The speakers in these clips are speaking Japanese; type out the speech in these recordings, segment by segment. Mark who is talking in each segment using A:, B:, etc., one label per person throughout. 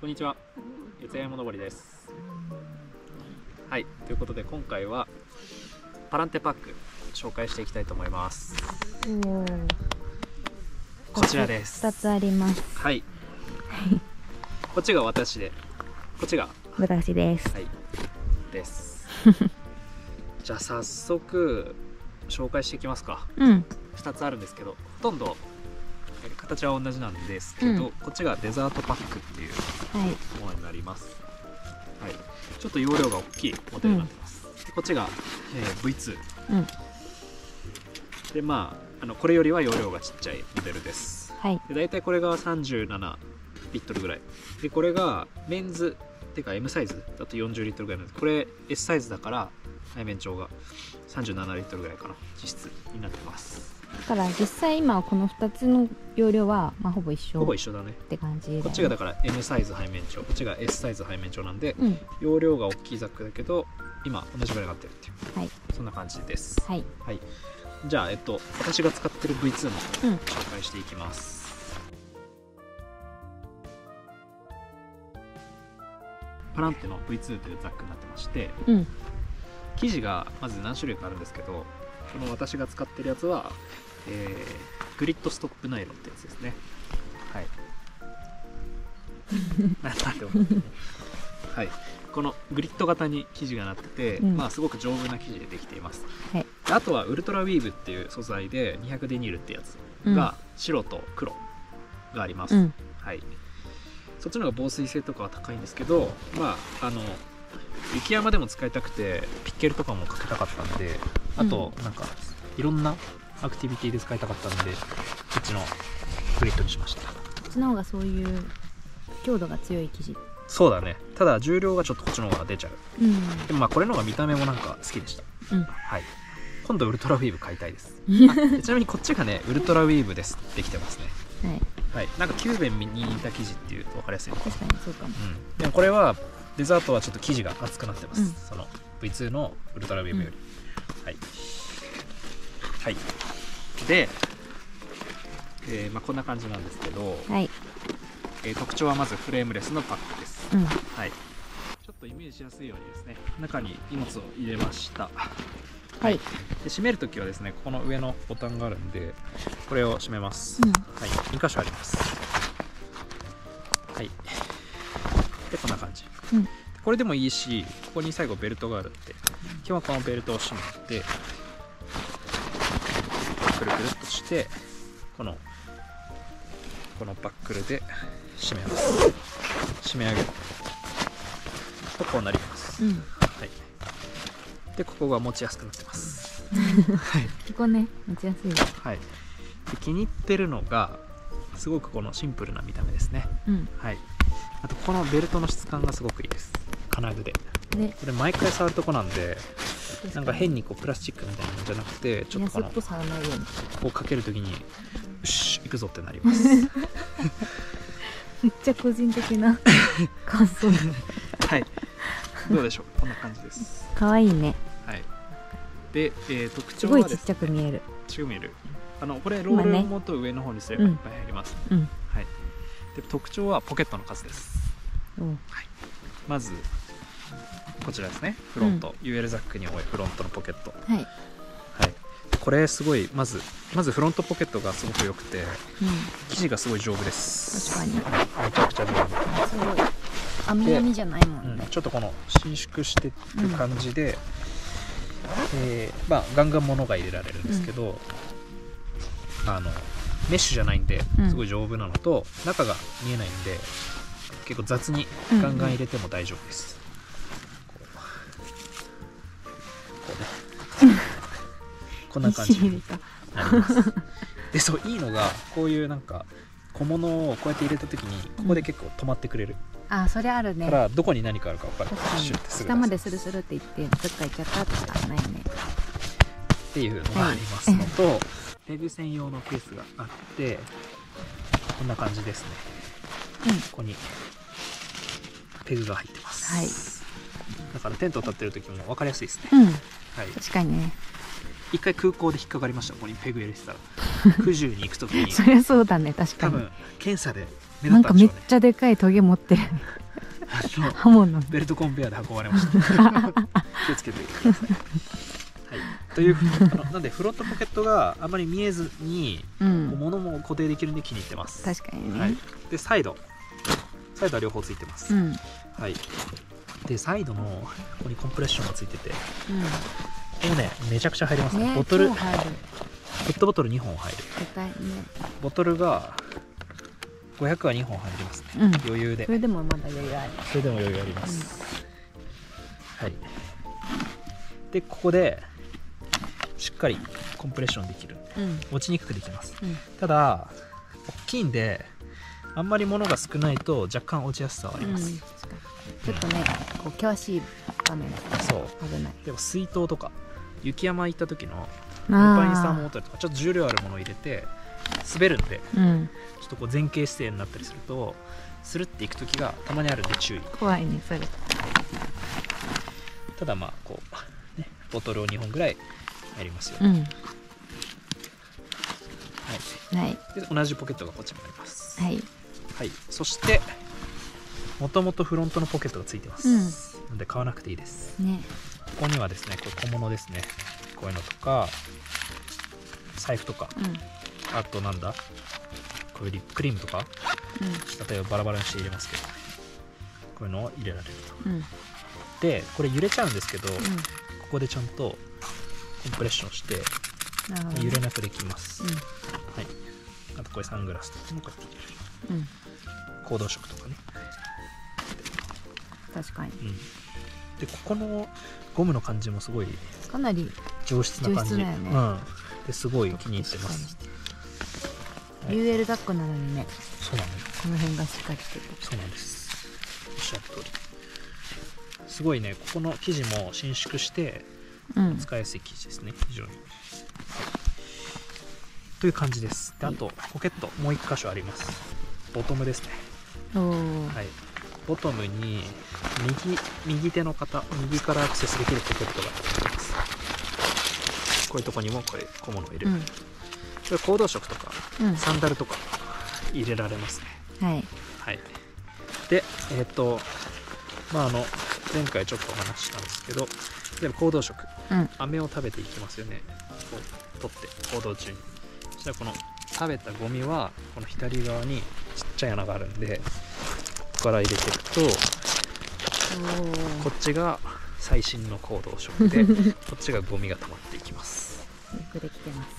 A: こんにちは。四谷物堀です。はい、ということで今回はパランテパック紹介していきたいと思います。
B: お
A: こちらです。
B: 二つあります
A: はい。こっちが私で、こっちが
B: 私です
A: はいです。じゃあ早速紹介していきますか。
B: うん
A: 2つあるんですけど、ほとんどえ形は同じなんですけど、
B: うん
A: こっちがデザートパックっていう
B: はい
A: ものになります。はい。ちょっと容量が大きいモデルになってます。でこっちが、えー V2。
B: うん
A: で、まあ、あのこれよりは容量がちっちゃいモデルです。
B: はい
A: で、大体これが37リットルぐらい。で、これがメンズっていうか M サイズだと40リットルぐらいなんです。これ S サイズだから背面長が37リットルぐらいかな。実質になってます。
B: だから実際今はこの二つの容量はまあほぼ一緒っ
A: ほぼ一緒だね。
B: て感じで、
A: こっちがだから M サイズ背面長、こっちが S サイズ背面長なんで、
B: うん。
A: 容量が大きいザックだけど今同じぐらいになってるっていう。
B: はい。
A: そんな感じです。
B: はい。
A: はい。じゃあえっと私が使ってる V2 の方
B: うん。
A: 紹介していきます、パランテの V2 というザックになってまして
B: うん。
A: 生地がまず何種類かあるんですけどこの私が使ってるやつは、えーグリッドストップナイロンってやつですね。はい。なんはい。このグリッド型に生地がなってて、
B: うん。
A: まあすごく丈夫な生地でできています、
B: はい。
A: あとはウルトラウィーブっていう素材で200デニールってやつ
B: うん。
A: が白と黒があります、
B: うん。
A: はい。そっちの方が防水性とかは高いんですけどまああの雪山でも使いたくてピッケルとかもかけたかったんであとなんかいろんなアクティビティで使いたかったんでこっちのグリッドにしました。
B: こっちの方がそういう強度が強い生地。
A: そうだね。ただ重量がちょっとこっちの方が出ちゃう。
B: うん。
A: でもまあこれの方が見た目もなんか好きでした。
B: うん。
A: はい。今度ウルトラウィーブ買いたいです。ちなみにこっちがねウルトラウィーブですできてますね。
B: はい。
A: はい。なんかキューベンに似た生地っていうと分かりやすいのかな。
B: 確かにそうかも。
A: うん、でもこれはデザートはちょっと生地が厚くなってます、
B: うん。
A: その V2 のウルトラウィーブより、はい。はい。で、えーまあ、こんな感じなんですけど、
B: はい。
A: えー特徴はまずフレームレスのパックです、
B: うん。
A: はい。ちょっとイメージしやすいようにですね中に荷物を入れました。
B: はい。
A: で閉めるときはですねここの上のボタンがあるんでこれを閉めます、
B: うん。
A: はい。2箇所あります
B: うん。
A: これでもいいしここに最後ベルトがあるんで基本はこのベルトを締めてくるくるっとしてこのこのバックルで締めます。締め上げる。とこうなります、
B: うん。
A: はい。でここが持ちやすくなってます。はい。
B: ここね持ちやすい
A: はい、で気に入ってるのがすごくこのシンプルな見た目ですね。
B: うん。
A: はいあとこのベルトの質感がすごくいいです。金具で。
B: で
A: これ毎回触るとこなんでなんか変にこうプラスチックみたいなのじゃなくてちょっとこのこうかけるときによし行くぞってなります。
B: めっちゃ個人的な 感想。
A: はい。どうでしょう？こんな感じです。
B: かわいいね。
A: はい。で、えー特
B: す
A: 徴
B: ごいちっちゃく見える。
A: ち見える。あのこれロールをもっと上の方にすればいっぱい入ります、
B: うん。
A: はいで特徴はポケットの数です。
B: お。う
A: まずこちらですね。フロント、UL ザックに多いフロントのポケット。
B: はい。
A: はい。これすごいまずまずフロントポケットがすごく良くて
B: うん。
A: 生地がすごい丈夫です。
B: 確かに。
A: はいめちゃくちゃ丈夫、
B: すごい網網じゃないも
A: うん
B: んね、
A: ちょっとこの伸縮してる感じで、えーまあガンガン物が入れられるんですけど、あのメッシュじゃないんで
B: うん。
A: すごい丈夫なのと、中が見えないんで結構雑にガンガン入れても大丈夫です、こうこうねこんな感じになります。でそういいのがこういうなんか小物をこうやって入れた時にここで結構止まってくれる、
B: あそれあるね。
A: からどこに何かあるか分かる。シュッてすぐ
B: 下までスルスルっていってどっか行っちゃったとかないね。
A: っていうのがありますのと、ペグ専用のケースがあってこんな感じですね。
B: うん。
A: ここにペグが入ってます、
B: はい。
A: だからテント立ってる時も分かりやすいですね、
B: うん。
A: はい、
B: 確かにね。
A: 一回空港で引っかかりました。ここにペグ入れてたら 九十に行く時に
B: そりゃそうだね。確かに。
A: 多分検査で目
B: なんかめっ
A: 立ったんでしょうね。
B: ちゃでかいトゲ持ってる。刃物。
A: ベルトコンベヤーで運ばれました。気をつけてください、というあの。なんでフロントポケットがあまり見えずに
B: うん。
A: 物も固定できるんで気に入ってます。
B: 確かにね、
A: はい、でサイド。サイドは両方ついてます、
B: うん。
A: はい。でサイドのここにコンプレッションがついてて。こ
B: う
A: こねめちゃくちゃ入ります
B: んね。
A: ねボトルペットボトル2本入る。
B: ね。
A: ボトルが500は2本入りますね。
B: うん。
A: 余裕で。
B: それでもまだ余裕ある。
A: それでも余裕あります、はい。でここでかりコンプレッションできる。
B: うん。
A: 落ちにくくできます。
B: うん。
A: ただ大きいんであんまり物が少ないと若干落ちやすさはあり
B: うん
A: ます、
B: 確かに。ちょっとねこう険しい場面だから
A: そう。
B: 危ない。
A: でも水筒とか雪山行った時のル
B: あ
A: パインサーモンボトルとかちょっと重量あるものを入れて滑るんで
B: うん。
A: ちょっとこう前傾姿勢になったりするとスルっていく時がたまにあるんで注意。
B: 怖いねそれ。
A: ただまあこう、ね、ボトルを2本ぐらい入りますよ、
B: うん。
A: はい、
B: はい。
A: で同じポケットがこっちもあります、
B: はい。
A: はい、そしてもともとフロントのポケットがついてます、
B: うん。
A: なので買わなくていいです。
B: ね。
A: ここにはですねこれ小物ですね。こういうのとか財布とか。
B: うん。
A: あとなんだ？こういうリップクリームとか？例えばバラバラにして入れますけど。こういうのを入れられると。
B: うん。うん
A: でこれ揺れちゃうんですけど、こ
B: う
A: こでちゃんとコンプレッションして揺れなくできます、
B: う
A: はい。あとこれサングラスとか。もこうやって入れる
B: んうん
A: 行動色とかね。
B: 確かに。
A: うん。でここのゴムの感じもすごい
B: かなり
A: 上質な感じ。
B: ね。
A: うん。ですごい気に入ってます。はい。
B: UL ダックなのにね。
A: そうなんです。
B: この辺がしっかりしてる
A: そうなんです。おっしゃる通り。すごいねここの生地も伸縮して
B: うん
A: 使いやすい生地ですね。非常に。という感じです。であとポケットもう1箇所あります。ボトムですね。はい。ボトムに右右手の方右からアクセスできるポケットがあります。こういうとこにもこれ小物を入れる、
B: うん。
A: これ行動色とか
B: うん。
A: サンダルとか入れられますね。
B: はい。
A: はい。でえっ、とまああの前回ちょっとお話ししたんですけど例えば行動食。
B: うん。
A: 飴を食べていきますよね。こう取って行動中に。そしたらこの食べたゴミはこの左側にちっちゃい穴があるんでここから入れていくとこっちが最新の行動食で こっちがゴミが溜まっていきます。
B: よくできてます。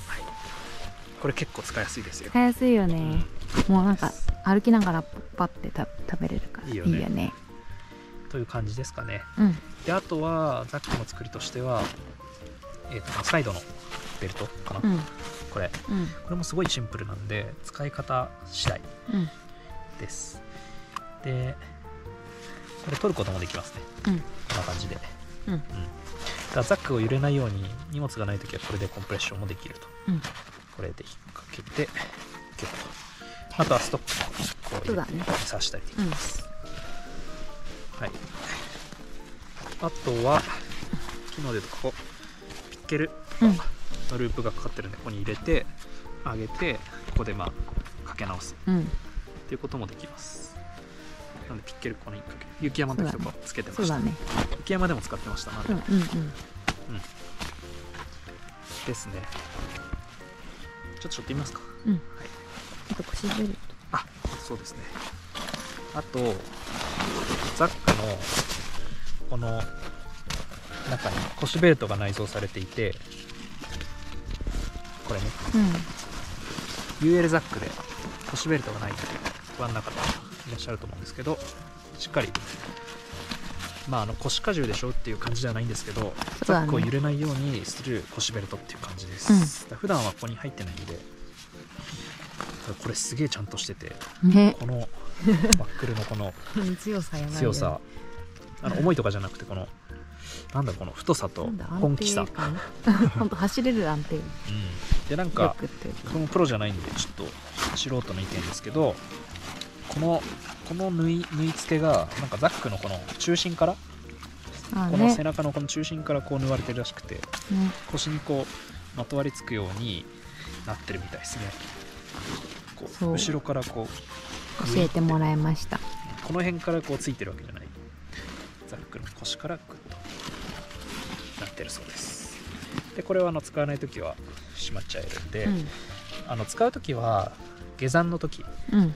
A: これ結構使いやすいですよ。
B: 使いやすいよね。もうなんか歩きながらパッてた食べれるから。いいよ
A: いいよね
B: ね
A: という感じですかね。
B: うん。
A: であとはザックの作りとしては、えー、とサイドのベルトかな、
B: うん。
A: これ。
B: うん。
A: これもすごいシンプルなんで使い方次第
B: うん。
A: です。でこれ取ることもできますね。
B: うん。
A: こんな感じで、
B: うん。
A: だからザックを揺れないように荷物がない時はこれでコンプレッションもできると。
B: うん。
A: これで引っ掛けてギュッと。あとはストップ。こう刺したり。できます、はい。あとは昨日でここピッケル
B: うん。
A: のループがかかってるんでここに入れて上げてここでまあかけ直す。
B: うん。
A: っていうこともできます。なのでピッケルここにかけ雪山の時とかつけてました、
B: そうだね。
A: 雪山でも使ってましたなんで、
B: うんうん。うん。
A: ですね。ちょっとちょっと見ますか。
B: うん。
A: はい。
B: あと腰ベルト
A: あそうですね。あとザックのこの中に腰ベルトが内蔵されていてこれね。
B: うん。
A: UL ザックで腰ベルトがないって不安な方いらっしゃると思うんですけどしっかりまああの腰荷重でしょっていう感じではないんですけど、ザックを揺れないようにする腰ベルトっていう感じです、
B: うん。
A: 普段はここに入ってないんでこれすげえちゃんとしてて
B: ね。
A: このバックルのこの
B: 強さやばいよね
A: 強さあの重いとかじゃなくてこのなんだこの太さと本気さ、
B: 本当走れる安定。
A: うん、でなんか僕もプロじゃないんでちょっと素人の意見ですけどこのこの縫い縫い付けがなんかザックのこの中心から、
B: あね。
A: この背中のこの中心からこう縫われてるらしくて
B: ね。
A: 腰にこうまとわりつくようになってるみたいですね。こう。後ろからこう
B: 教えても
A: え
B: らいました。
A: この辺からこうついてるわけじゃない。ザックの腰からグッとなってるそうです。でこれはあの使わない時はしまっちゃえるんで、
B: うん。
A: あの使う時は下山の時。
B: うん。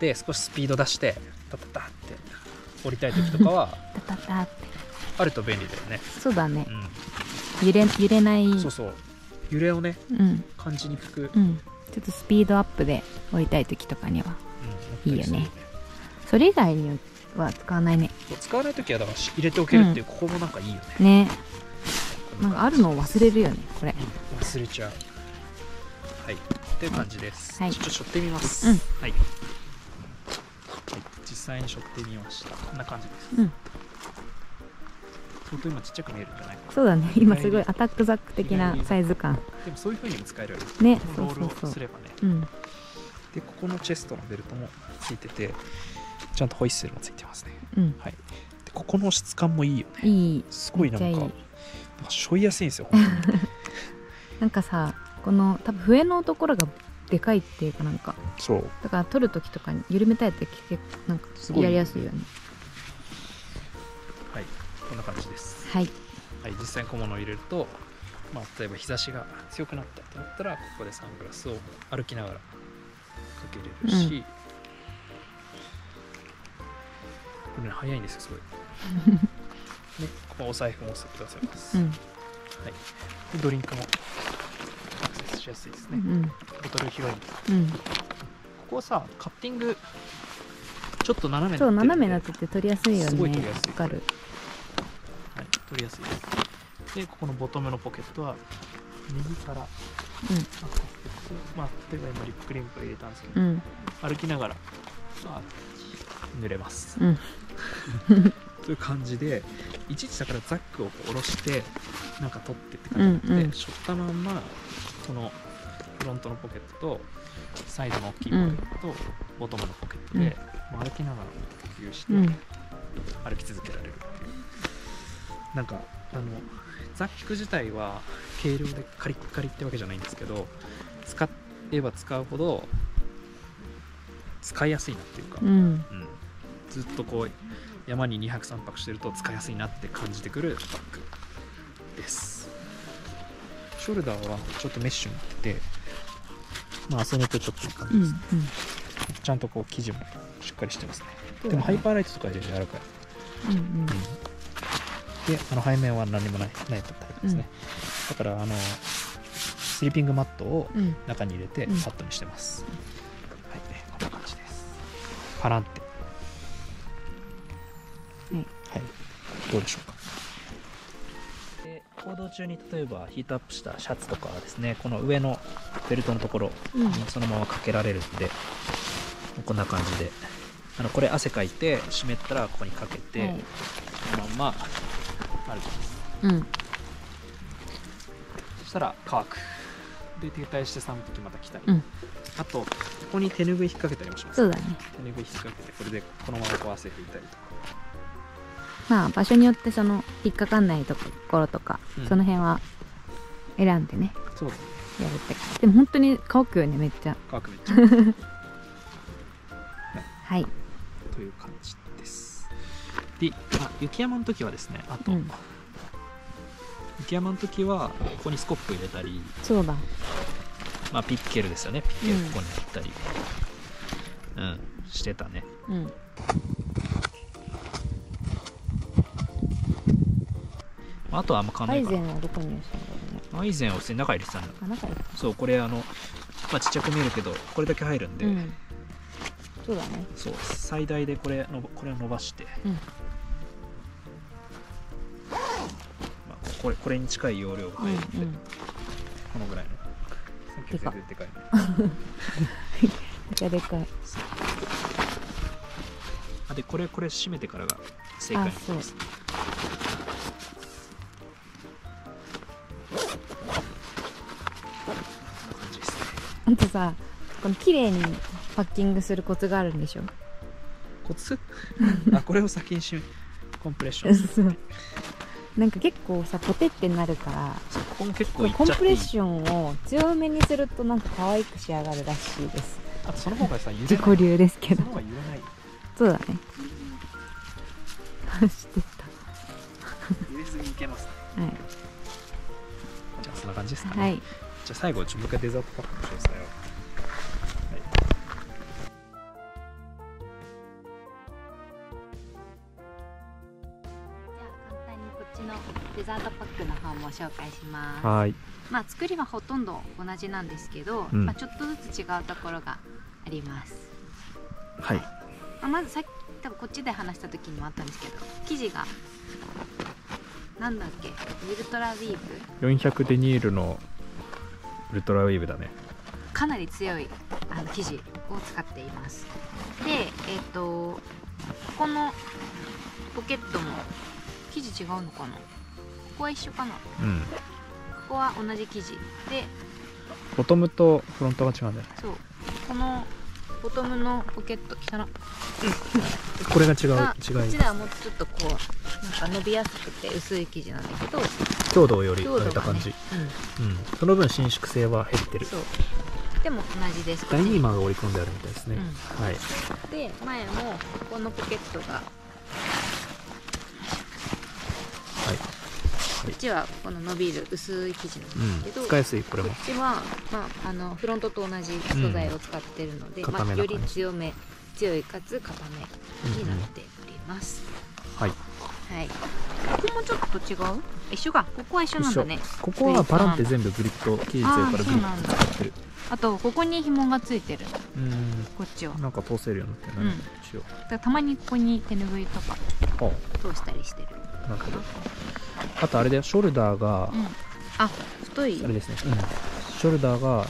A: で少しスピード出してタタタって降りたい時とかは
B: タタタって。
A: あると便利だよね、
B: そうだね。
A: う
B: 揺れ揺れない。
A: ん、そうそう。揺れをね
B: うん。
A: 感じにくく、
B: うん。ちょっとスピードアップで降りたい時とかには。
A: うん
B: いいよね。それ以外には使わないね。
A: 使わない時はだからし入れておけるっていう、ここもなんかいいよね。
B: ね。なんかあるのを忘れるよねこれ。
A: うん。忘れちゃう。はい。っていう感じです、
B: はい。
A: ちょっと背負ってみます、
B: うん。
A: はい、はい、実際に背負ってみました。こんな感じです。
B: うん。
A: 相当今ちっちゃく見えるんじゃない
B: そうだね。今すごいアタックザック的なサイズ感。
A: でもそういう風にも使えるよね。
B: ね。
A: ロール
B: そうそうそう。
A: をすればね。
B: うん。
A: でここのチェストのベルトもついててちゃんとホイッスルもついてますね。
B: うん。
A: はい。でここの質感もいいよね。
B: いい。
A: すごいなんか
B: いい。
A: なんか背負いやすいんですよ
B: なんかさこの多分笛のところがでかいっていうかなんか。
A: そう。
B: だから取る時とかに緩めたい時結構なんか
A: すごい
B: やりやすいよね。
A: はい。こんな感じです。
B: はい。
A: はい、実際に小物を入れると、まあ、例えば日差しが強くなったと思ったらここでサングラスを歩きながらかけれるし、
B: うん
A: これね早いんですよすごい。で ここお財布もくださいます、
B: うん。
A: はい、でドリンクもアクセスしやすいですね、
B: うん
A: ボトル広い
B: うん。
A: こはさカッティングちょっと斜めに
B: そう
A: なってるんで。
B: 斜めになってて取りやすいよ
A: すごい
B: ね
A: 取りやすい。
B: わかる。
A: はい、取りやすいです。でここのボトムのポケットは右から
B: うん。
A: まあ、例えば今リップクリームとか入れたんですけど、
B: うん。
A: 歩きながら、まあ、濡れます、
B: うん。
A: という感じでいちいちだからザックをこう下ろしてなんか取ってって感じじゃなくて、
B: うんうん。
A: しょったまんまこのフロントのポケットとサイドの大きいポケットと、ボトムのポケットで、まあ歩きながら呼吸して、
B: うん。
A: 歩き続けられる。っていうなんかあのザック自体は軽量でカリッカリってわけじゃないんですけど使えば使うほど使いやすいなっていうか、
B: うん。
A: うん。ずっとこう山に2泊3泊してると使いやすいなって感じてくるバッグです。ショルダーはちょっとメッシュになっててまあ遊べてちょっといい感
B: うん
A: じです、ちゃんとこう生地もしっかりしてますね。
B: うん
A: でもハイパーライトとか入れると柔らかい。
B: うんうん。
A: であの背面は何にもないないタイプですね、だからあのスリーピングマットを
B: うん。
A: 中に入れて
B: うん。
A: パッドにしてます、はいねこんパランって。
B: はい
A: はい。どうでしょうか？で行動中に例えばヒートアップしたシャツとかはですねこの上のベルトのところ
B: うん。
A: にそのままかけられるんで、こんな感じで。あのこれ汗かいて湿ったらここにかけて、
B: はい
A: このまんま歩きます。
B: うん。
A: そしたら乾くで停滞して寒い時また来たり、
B: うん。
A: あとここに手ぬぐい引っ掛けたりもします。
B: そうだね。
A: 手ぬぐい引っ掛けてこれでこのままこう汗拭いたりとか。
B: まあ場所によってその引っかかんないところとか、
A: うん。
B: その辺は選んでね
A: そうだね。
B: やるって。でも本当に乾くよねめっちゃ。
A: 乾くめっちゃ。
B: はい。
A: という感じです。であ雪山の時はですねあと、
B: うん
A: 雪山の時はここにスコップ入れたり、
B: そうだ。
A: まあ、ピッケルですよね。ピッケル
B: うん。
A: ここにあったり。うん、してたね。
B: うん。
A: あとはあんま変わん
B: アイ
A: ないかな。
B: ゼンはどこにしたんだろうね。
A: アイゼンを普通に中に入れてたんだ。
B: あ中に
A: そうこれあの、まあ、ちっちゃく見えるけどこれだけ入るんで、
B: うん。そうだね。
A: そう最大でこれのこれを伸ばして、
B: うん
A: これこれに近い容量が入るんで、
B: うんうん。
A: このぐらいの。さっきより全然でかいね
B: めっちゃでかい。
A: あでこれこれ閉めてからが正解。ですね。
B: あとさこの綺麗にパッキングするコツがあるんでしょ？
A: コツ？あこれを先にしめコンプレッション
B: なんか結構さポテってなるから
A: そうここも結構
B: コンプレッションを強めにするとなんか可愛く仕上がるらしいです。
A: あとその方がさ
B: 自己流ですけど。
A: そ
B: うだね。知って
A: 揺れずにいけますね。
B: た
A: じゃあそんな感じですかね、
B: はい、はい、
A: じゃあ最後ちょっともう一回デザートパックの詳細を
B: 紹介します。
A: はい。
B: まあ作りはほとんど同じなんですけど、
A: うん。
B: まあ、ちょっとずつ違うところがあります、
A: はい。
B: まあ、まずさっき多分こっちで話した時にもあったんですけど生地がなんだっけ？ウルトラウィーブ
A: ？400デニールのウルトラウェーブだね。
B: かなり強いあの生地を使っています。でえっ、とここのポケットも生地違うのかな？ここは一緒かな。こ
A: うん。
B: こは同じ生地で
A: ボトムとフロントが違うんだよね。
B: そう。このボトムのポケット汚っ。
A: これが違う
B: がこっ
A: 違い
B: ちではもうちょっとこうなんか伸びやすくて薄い生地なんだけど
A: 強度をより上
B: 強度がね
A: げた感じ、
B: うん。
A: うん、その分伸縮性は減ってる。
B: そう。でも同じです。
A: ダイニーマーが織り込んであるみたいですね、
B: うん
A: はい
B: で前もここのポケットが
A: はい
B: こっちはこの伸びる薄い生地なんですけど、
A: うん、使いやすいこれも。
B: こっちは、まあ、あのフロントと同じ素材を使ってるので、
A: うん
B: まあ、より強め強いかつ固めになっております、
A: はい。
B: はい。ここもちょっと違う？一緒か。ここは一緒なんだね。
A: ここはバランって全部グリッド生地強いからグリッド使ってる。
B: あとここに紐がついてる。
A: うん。
B: こっちは。
A: なんか通せるようになってるね、
B: うん。
A: 一応。
B: たまにここに手ぬぐいとか
A: あ。
B: 通したりしてる。
A: なるほどあとあれだよショルダーが、
B: うん。あ太い？
A: あれですね、ショルダーが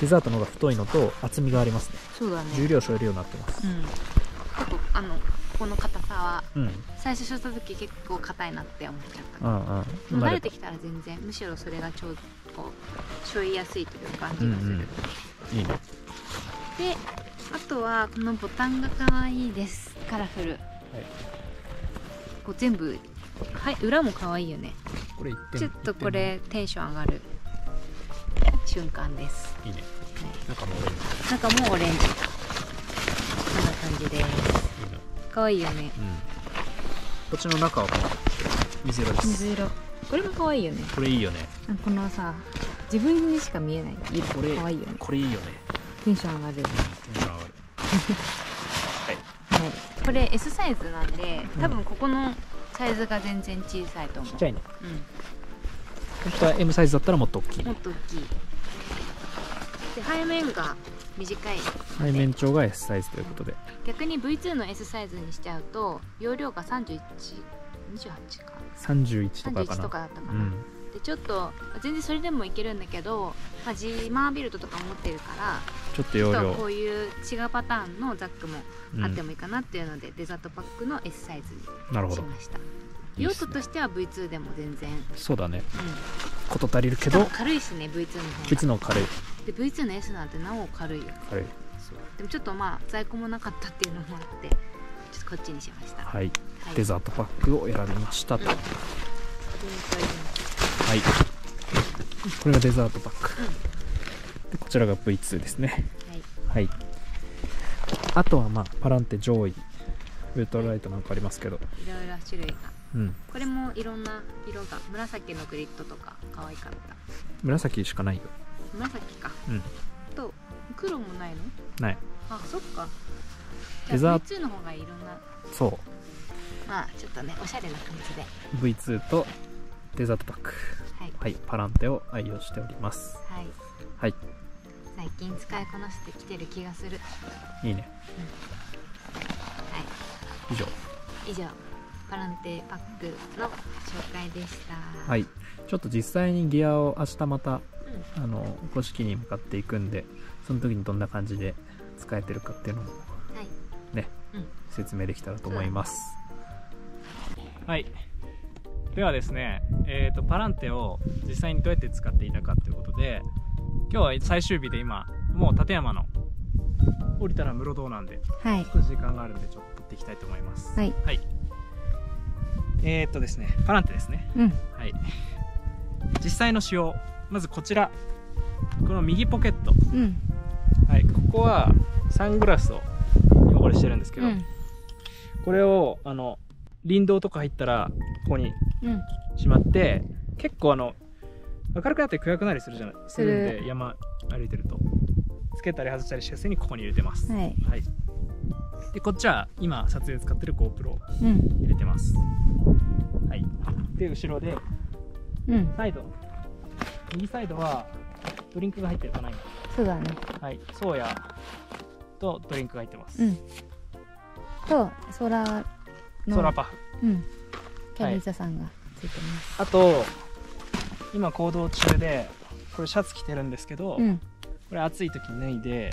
A: デザートの方が太いのと厚みがありますね。
B: そうだね。
A: 重量を添えるようになってます。
B: うん。結構あのここの硬さは
A: うん。
B: 最初知った時結構硬いなって思っちゃった。
A: うんうん。
B: 慣れてきたら全然むしろそれがちょうどこう背負いやすいという感じがする、
A: うんうん。いいね。
B: であとはこのボタンが可愛いです。カラフル、こう全部はい裏も可愛いよね。
A: これ
B: ちょっとこれテンション上がる瞬間です、
A: いいね。
B: はい、
A: 中もオレンジ。
B: 中もオレンジ。こんな感じです。
A: いいな。
B: 可愛いよね。
A: うん。こっちの中は水色です。
B: 水色これも可愛いよね。
A: これいいよね。
B: このさ自分にしか見えない。色
A: これ。
B: 可愛いよね。
A: これいいよね。
B: テンション上がる。
A: テンション上がる。
B: はい。これ S サイズなんで多分ここのサイズが全然小さいと思う。
A: ちっちゃいね。
B: う
A: 本当は M サイズだったらもっと大きい。
B: ん、もっと大きい。で背面が短い。
A: 背面長が S サイズということで。
B: 逆に V2 の S サイズにしちゃうと容量が3128か。
A: 31とかか
B: 31
A: な
B: とかだったかな、
A: うん
B: でちょっと全然それでもいけるんだけど、まあ、ジーマービルトとか持ってるから
A: ちょっと容量。
B: こういう違うパターンのザックも
A: うん
B: あってもいいかなっていうので、デザートパックの S サイズにしました。
A: いい
B: 用途としては V2 でも全然、
A: そうだね。
B: うん、
A: こと足りるけど
B: 軽いしね V2 の方が。
A: 別の軽い。
B: で V2 の S なんてなお軽いよ。
A: 軽い。
B: でもちょっとまあ在庫もなかったっていうのもあってちょっとこっちにしました。は
A: はい。
B: い
A: デザートパックを選びにしたと。
B: うん
A: はい。これがデザートパック。でこちらが V2 ですね。
B: はい。
A: はい。あとはまあパランテ上位ウルトラライトなんかありますけど。
B: いろいろ種類が。
A: うん。
B: これもいろんな色が紫のグリッドとか可愛かった。
A: 紫しかないよ。
B: 紫か。
A: うん。
B: と黒もないの？
A: ない。
B: あそっか。じ
A: デザー
B: ゃあ V2 の方がいろんな。
A: そ
B: まあちょっとねおしゃれな感じで。
A: う V2 とデザートパック。
B: はい。
A: はいパランテを愛用しております。
B: はい。
A: はい。
B: 最近使いこなしてきてる気がする。
A: いいね。
B: はい。
A: 以上。
B: 以上。パランテパックの紹介でした。
A: はい。いちょっと実際にギアを明日また
B: うん。
A: あの公式に向かっていくんでその時にどんな感じで使えてるかっていうのも
B: はい。
A: ね、
B: うん。
A: 説明できたらと思います、はいではですね、えー、とパランテを実際にどうやって使っていたかということで今日は最終日で今もう立山の降りたら室堂なんで
B: はい。
A: 少し時間があるんでちょっと撮っていきたいと思います。
B: はい。
A: はい、えー、っとですねパランテですね。
B: うん。
A: はい。実際の使用まずこちら。この右ポケット。
B: うん。
A: はい。ここはサングラスを汚れしてるんですけど、
B: うん。
A: これをあの林道とか入ったらここに
B: うん。
A: しまって結構あの明るくなって暗くなりするじゃない？する。ん
B: す
A: で山歩いてると。つけたり外したりしやすいにここに入れてます。
B: はい。
A: はい。でこっちは今撮影で使ってる GoPro 入れてます。はい。で後ろで
B: うん。
A: サイド。右サイドはドリンクが入ってるかな今
B: そうだね。
A: はい。ソーヤとドリンクが入ってます、
B: うん。とソーラーの
A: ソーラーパフ。
B: うん。キャビーザさんがついてます、
A: あと今行動中でこれシャツ着てるんですけど、
B: うん。
A: これ暑い時に脱いで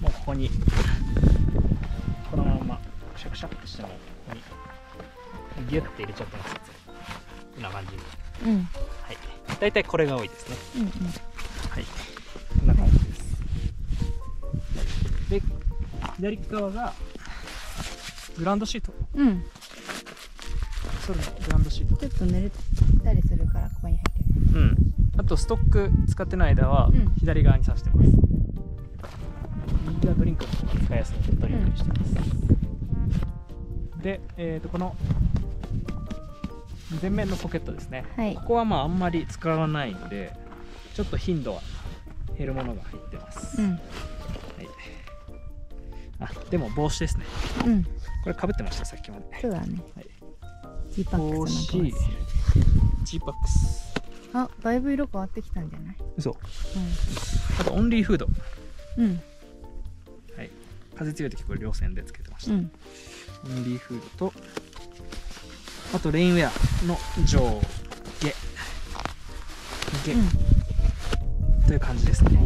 A: もうここにこのままくしゃくしゃってしてもここにギュッて入れちゃってます。こんな感じに。
B: うん。
A: はい。大体これが多いですね。
B: うん
A: はい。こんな感じです、で左側がグランドシート。
B: うん。うん
A: それのグランドシート。
B: ちょっと濡れたりするからここに入って。る
A: うん。あとストック使ってない間は
B: うん。
A: 左側に刺してます、右側ドリンクの使いやすいドリンクにしてます、で、えー、とこの前面のポケットですね。
B: はい。
A: ここはまああんまり使わないのでちょっと頻度は減るものが入ってます、
B: うん。
A: はい、あでも帽子ですね。
B: うん
A: これかぶってましたさっきまで。
B: そうだね。
A: はい
B: ジーパッ
A: 帽
B: クスの
A: 子。
B: 帽子
A: G パックス
B: あだいぶ色変わってきたんじゃない？
A: 嘘。あとオンリーフード
B: うん。うん
A: はい。風強い時これ両線でつけてました、
B: うん。
A: オンリーフードとあとレインウェアの上下。下、という感じですね。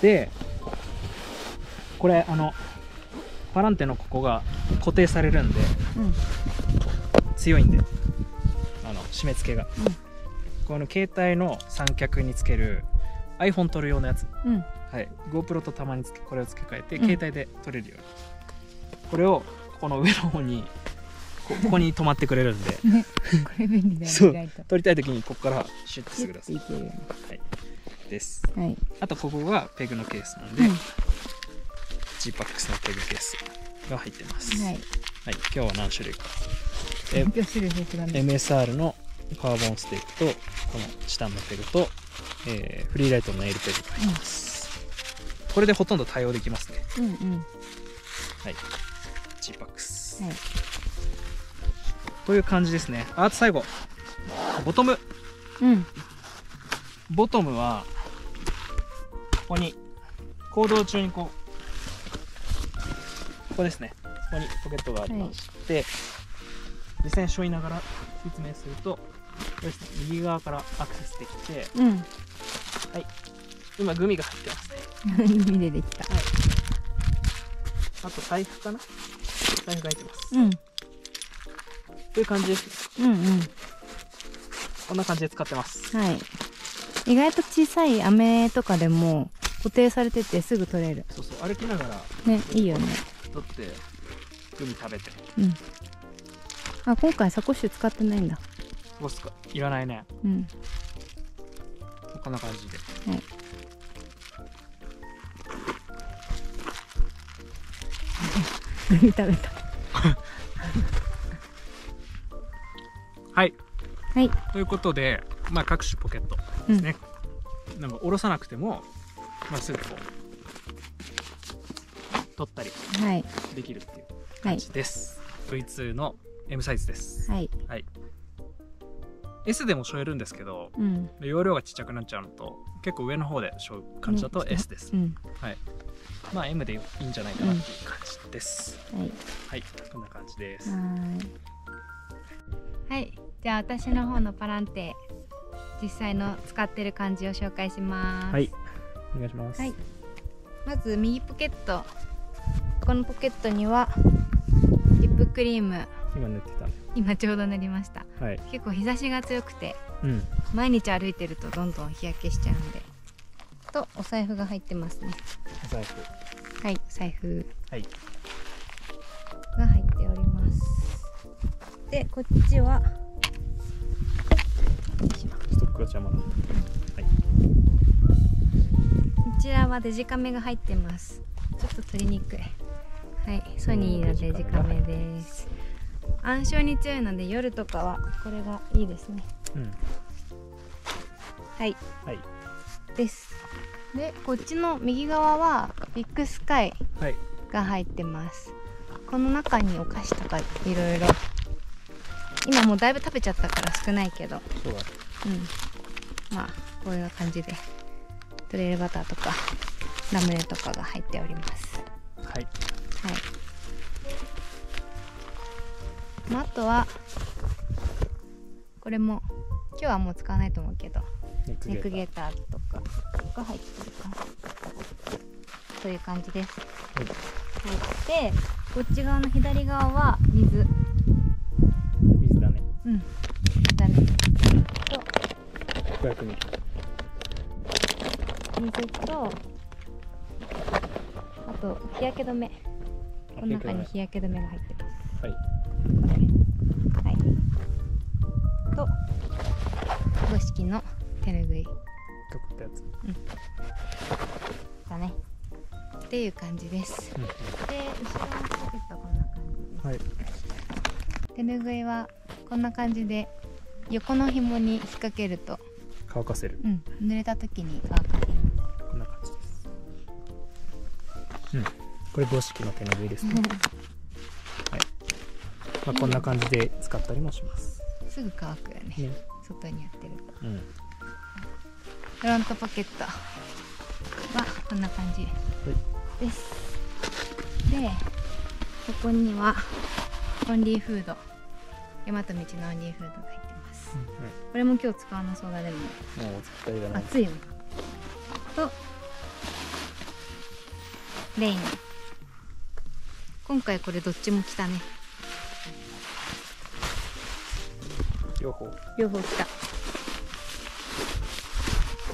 A: でこれあのパランテのここが固定されるんで
B: うん。
A: 強いんであの締め付けが、
B: うん。
A: この携帯の三脚につける iPhone 撮る用のやつ。
B: うん。
A: はい、GoPro とたまにつけこれを付け替えて、
B: うん。
A: 携帯で撮れるように。これをこの上の方にこここに止まってくれるんで。
B: ね。これ便利だよ
A: 撮りたい時にここからシュッてしてください。はい、です。
B: はい。
A: あとここがペグのケースなんで、
B: うん
A: G-PAX のペグケースが入ってます。
B: はい。
A: はい、今日は何種類か。
B: 種類
A: MSR のカーボンステーキとこのチタンのペグと、えーフリーライトのエールペグが入ってます、これでほとんど対応できますね。
B: うんうん。
A: はい。G-PAX、
B: はい。
A: という感じですね。あと最後。ボトム。
B: うん。
A: ボトムはここに行動中にこうここですね。ここにポケットがありまして、実際にしょいながら説明すると右側からアクセスできて
B: うん。
A: 今グミが入ってますね。
B: 海でできた。
A: あと財布かな？財布が入ってます。
B: うん。
A: という感じです
B: うんうん。
A: こんな感じで使ってます。
B: はい。意外と小さい飴とかでも固定されててすぐ取れる。
A: そうそう。歩きながら。
B: ねいいよね
A: 取ってグミ食べて。
B: うん。あ今回サコッシュ使ってないんだ。
A: そうかいらないね。
B: うん。
A: こんな感じで。
B: グミ食べた。
A: はい。
B: はい。
A: ということで、まあ、各種ポケットですね、なんか下ろさなくても、まあ、すぐこう取ったり
B: はい。
A: できるっていう
B: はい
A: 感じです、V2 の M サイズです、
B: はい。
A: S でも背負えるんですけど
B: うん。
A: 容量がちっちゃくなっちゃうのと結構上の方で背負う感じだと
B: ね
A: S です、
B: うん。
A: まあ M でいいんじゃないかなっていう感じです、
B: はい。
A: はい。こんな感じです、
B: はい。はい。じゃあ私の方のパランテ実際の使ってる感じを紹介します。
A: はい。お願いします。
B: はい。まず右ポケットこのポケットにはリップクリーム。
A: 今塗って
B: 今ちょうど塗りました。
A: たはい。
B: 結構日差しが強くて
A: うん。
B: 毎日歩いてるとどんどん日焼けしちゃうんで。とお財布が入ってますね。
A: お財布。
B: はい財布。
A: はい。
B: が入っております。でこっちは
A: ストックが邪魔だ。
B: こちらはデジカメが入ってます。ちょっと取りにくいはいソニーのデジカメです。暗証に強いので夜とかはこれがいいですね。
A: うん。
B: はい。
A: はい。
B: です。でこっちの右側はビッグスカイ
A: はい。
B: が入ってます。この中にお菓子とかいろいろ。今もうだいぶ食べちゃったから少ないけど。
A: そうだ。
B: うん。まあこういう感じで。トレイルバターとかラムネとかが入っております。
A: はい
B: はい、まあ、あとはこれも今日はもう使わないと思うけど
A: ネック
B: ゲ
A: ー
B: ー。ターとかが入ってるかな。という感じです。
A: はい。
B: はい、でこっち側の左側は水。
A: 水だね
B: うん。だね
A: 500ミリ
B: と水とあと日焼け止めこの中に日焼け止めが入ってます。
A: はい。
B: はい。と、公式の手ぬぐい。
A: かかったやつ。
B: だね。っていう感じです。
A: うん
B: で、後ろのポケットはこんな感じです。
A: はい。
B: 手ぬぐいはこんな感じで横の紐に引っ掛けると、
A: 乾かせる。
B: うん、濡れた時に乾か
A: これ公式の手拭いですね、まあ、こんな感じで使ったりもします
B: ます。すぐ乾くよね。
A: ね
B: 外にやってると。
A: うん
B: フロントポケットはこんな感じです。で、ここにはオンリーフード、大和道のオンリーフードが入ってます。これも今日使わなそうだね、もう。
A: もう絶対いらな
B: とレイン今回これどっちも来たね。
A: 両方。
B: 両方来た。は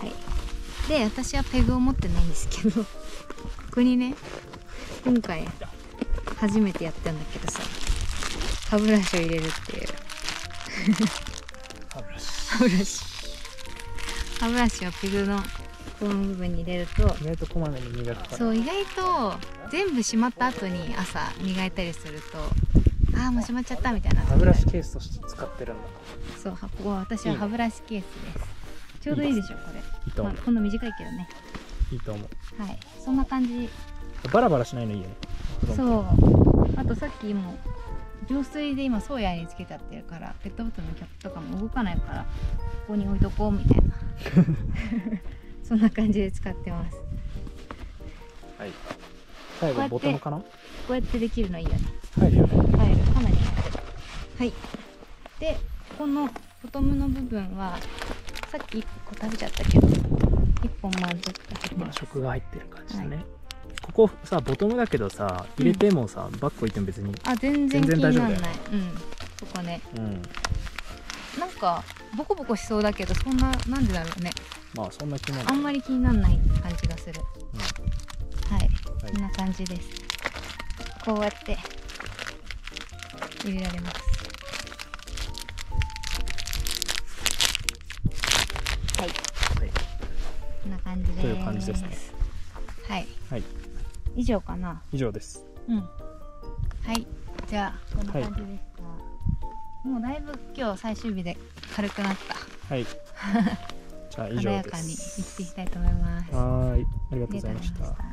B: い。で私はペグを持ってないんですけど。ここにね今回初めてやったんだけどさ。歯ブラシを入れるっていう。
A: 歯ブラシ。
B: 歯ブラシ。歯ブラシをペグのこの部分に入れると
A: 意外とこまめに磨くから。
B: そう意外と全部しまった後に朝磨いたりするとああもうしまっちゃったみたいな。
A: 歯ブラシケースとして使ってるんだ。
B: そうはここは私は歯ブラシケースです。ちょうどいいでしょこれ。
A: いいと思う、
B: まあ、こんな短いけどね。
A: いいと思う。
B: はい。そんな感じ。
A: バラバラしないのいいよね。
B: そう。あとさっきも浄水で今ソーヤにつけちゃってるからペットボトルのキャップとかも動かないからここに置いとこうみたいな そんな感じで使ってます。
A: はい。最後ボトムかな？
B: こうやってできるのいいよね。
A: 入るよね。
B: 入る。かなり入る。はい。でこのボトムの部分はさっき1個食べちゃったけど1本満足が入って
A: まあ食が入ってる感じだね、
B: は
A: ここさボトムだけどさ入れてもさ、バッグ置いても別に
B: あ全然気
A: 全
B: にな
A: 然大丈夫だよ
B: らない。うん。そこね。
A: うん
B: なんかボコボコしそうだけどそんななんでだろうね。
A: まあそんな気にな
B: あんまり気にならない感じがする。はい。
A: はい。
B: こんな感じです。こうやって入れられます。はい。
A: はい。
B: こんな感じです。
A: という感じですね。
B: はい。
A: はい。
B: 以上かな。
A: 以上です。
B: うん。はい。じゃあこんな感じでした、もうだいぶ今日最終日で軽くなった。
A: はい。じゃあ以上で
B: 華やかにいっていき
A: す
B: たいと思います。
A: はーい。ありがとうご
B: ざいま
A: し
B: た